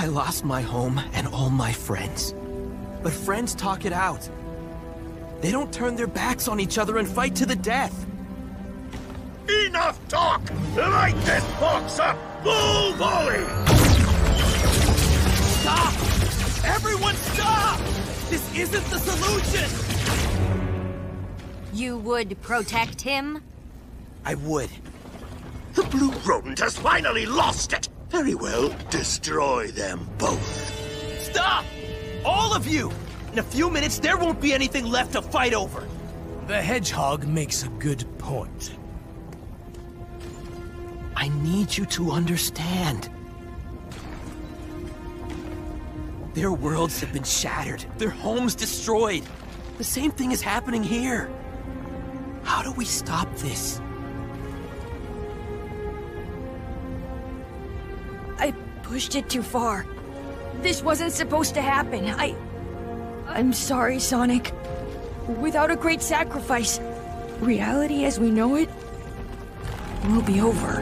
I lost my home and all my friends. But friends talk it out. They don't turn their backs on each other and fight to the death. Enough talk! Light this box up! Full volley! Stop! Everyone stop! This isn't the solution! You would protect him? I would. The blue rodent has finally lost it! Very well, destroy them both. Stop! All of you! In a few minutes, there won't be anything left to fight over. The hedgehog makes a good point. I need you to understand. Their worlds have been shattered, their homes destroyed. The same thing is happening here. How do we stop this? I pushed it too far. This wasn't supposed to happen. I... I'm sorry, Sonic. Without a great sacrifice, reality as we know it will be over.